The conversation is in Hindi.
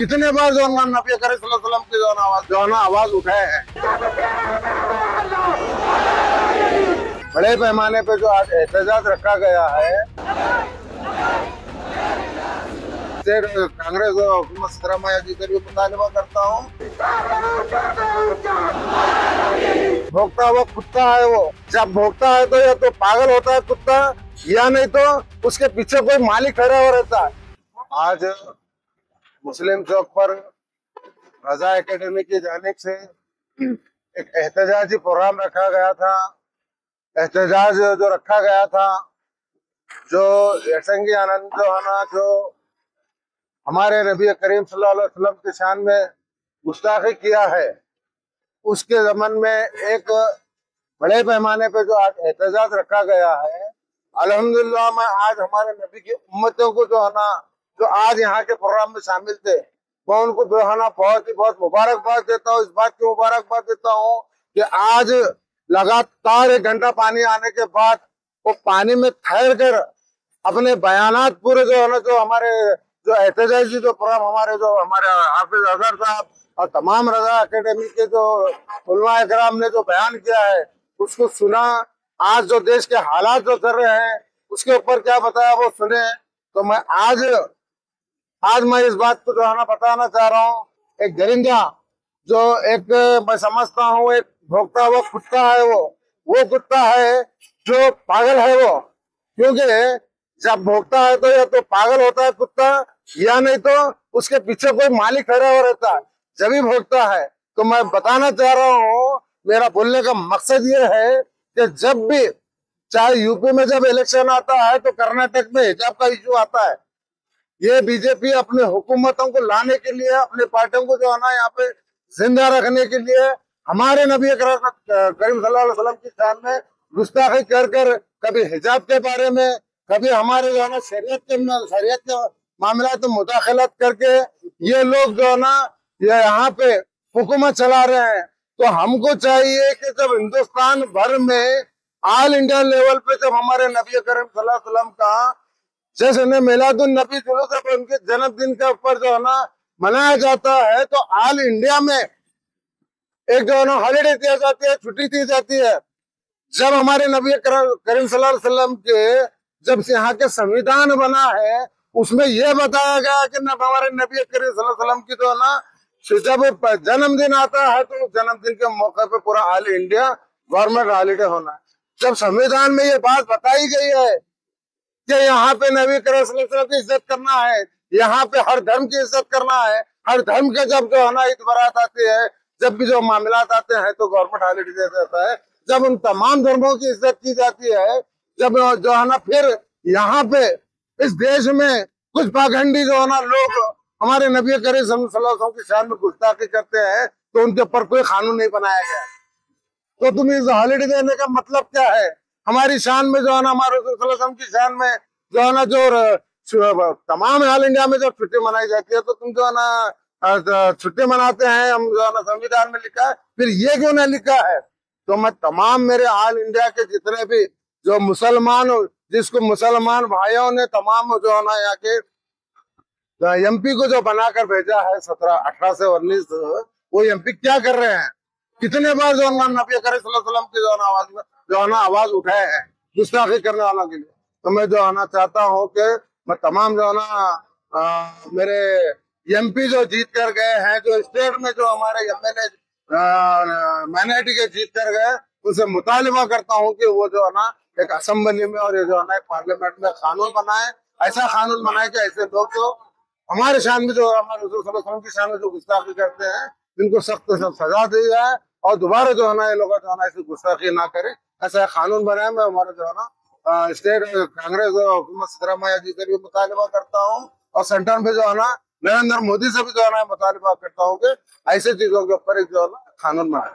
कितने बार जो है ना नबी करीम की जो आवाज़ जो ना आवाज़ उठाए हैं। बड़े पैमाने पे जो आज एहतजाज रखा गया है। कांग्रेस और हुकूमत सिद्धरामैया जी का भी मुतालबा करता हूँ। भोगता हुआ कुत्ता है वो। जब भोगता है तो या तो पागल होता है कुत्ता, या नहीं तो उसके पीछे कोई मालिक खड़ा हुआ रहता है। आज मुस्लिम चौक पर रजा एकेडमी की जानिब से एक एहतजाजी प्रोग्राम रखा गया था। एहतजाज जो रखा गया था, जो यशंगी आनंद जो ना जो हमारे नबी करीम सल्लल्लाहु अलैहि वसल्लम के शान में गुस्ताखी किया है, उसके जमन में एक बड़े पैमाने पे जो आज एहतजाज रखा गया है। अल्हम्दुलिल्लाह, मैं आज हमारे नबी की उम्मतों को जो है ना जो आज यहाँ के प्रोग्राम में शामिल थे, मैं उनको जो है ना बहुत ही बहुत मुबारकबाद देता हूँ, इस बात की मुबारकबाद देता हूँ कि आज लगातार एक घंटा पानी आने के बाद वो पानी में ठहर कर अपने बयानात पूरे जो है ना जो हमारे जो एहतजाजी जो प्रोग्राम हमारे जो हमारे हाफिज अजहर साहब और तमाम रजा अकेडमी के जो कराम ने जो बयान किया है, उसको सुना, आज जो देश के हालात जो चल रहे हैं, उसके ऊपर क्या बताया वो सुने तो मैं आज आज मैं इस बात को जो है ना बताना चाह रहा हूँ, एक दरिंदा जो एक, मैं समझता हूँ, एक भोगता वो कुत्ता है वो वो कुत्ता है जो पागल है वो। क्योंकि जब भोगता है तो या तो पागल होता है कुत्ता, या नहीं तो उसके पीछे कोई मालिक खड़ा हुआ रहता है। जब ही भोगता है तो मैं बताना चाह रहा हूँ, मेरा बोलने का मकसद ये है कि जब भी, चाहे यूपी में जब इलेक्शन आता है तो कर्नाटक में हिजाब का इशू आता है। ये बीजेपी अपने हुकूमतों को लाने के लिए, अपने पार्टियों को जो है ना यहाँ पे ज़िंदा रखने के लिए, हमारे नबी करीम वसल्लम की शान में गुस्ताखी कर कर कभी हिजाब के बारे में, कभी हमारे जो है ना शरीयत के शरीयत के मामला तो मुदाखलत करके ये लोग जो है ना ये यहाँ पे हुकूमत चला रहे हैं। तो हमको चाहिए कि जब हिंदुस्तान भर में ऑल इंडिया लेवल पे जब हमारे नबी करीम वसल्लम का जैसे ने मिलादुल नबी जुलूस उनके जन्मदिन के ऊपर जो है ना मनाया जाता है तो ऑल इंडिया में एक जो है ना हॉलीडे दिया जाती है, छुट्टी दी जाती है। जब हमारे नबी करीम वसल्लम के जब से यहाँ के संविधान बना है, उसमें यह बताया गया कि नब, हमारे नबी करीम वसल्लम की जो है ना, जब जन्मदिन आता है तो जन्मदिन के मौके पे पूरा ऑल इंडिया गवर्नमेंट हॉलीडे होना है। जब संविधान में ये बात बताई गई है कि यहाँ पे नबी करीम की इज़्ज़त करना है। यहाँ पे हर धर्म की इज़्ज़त करना है। हर धर्म के जब जो है ना ईद बरात आती है, जब भी जो मामला आते हैं तो गवर्नमेंट हॉलीडे दे देता है। जब उन तमाम धर्मों की इज़्ज़त की जाती है, जब जो है ना, फिर यहाँ पे इस देश में कुछ पाखंडी जो है ना, लोग हमारे नबी करीम की शान में गुस्ताखी करते हैं तो उनके ऊपर कोई कानून नहीं बनाया गया। तो तुम इस हॉलीडे देने का मतलब क्या है? हमारी शान में जो है ना, हमारे की शान में जो है ना, जो तमाम ऑल इंडिया में जब छुट्टी मनाई जाती है तो तुम जो है ना छुट्टी मनाते हैं, हम जो है ना, संविधान में लिखा है, फिर ये क्यों नहीं लिखा है? तो मैं तमाम मेरे ऑल इंडिया के जितने भी जो मुसलमान जिसको मुसलमान भाइयों ने तमाम जो है ना, यहाँ के एमपी को जो बनाकर भेजा है, सत्रह, अठारह से उन्नीस, वो एमपी क्या कर रहे हैं? कितने बार जो नबी करीम की जो ना, आवाज़ जो है ना आवाज़ उठाए हैं। गुस्ताखी करने वालों के लिए। तो मैं जो आना चाहता हूँ कि मैं तमाम जो है ना मेरे एमपी जो जीत कर गए हैं, जो स्टेट में जो हमारे एमएलए माइनॉरिटी के जीत कर गए, उनसे मुतालबा करता हूँ कि वो जो है ना, एक असम्बली में और ये जो है ना पार्लियामेंट में कानून बनाए, ऐसा कानून बनाए कि ऐसे लोग जो हमारे शान में जो, हमारे की शान में जो गुस्ताखी करते हैं इनको सख्त से सजा दी जाए और दोबारा जो है ना, ये लोग जो है ना, ऐसी गुस्ताखी ना करे। ऐसा कानून बनाया मैं हमारे जो स्टेट कांग्रेस सिद्धरामैया जी से भी मुतालबा करता हूँ और सेंटर में जो है ना, नरेंद्र मोदी से भी जो है ना मुतालबा करता हूँ कि ऐसे चीज़ों के ऊपर जो है ना कानून बनाए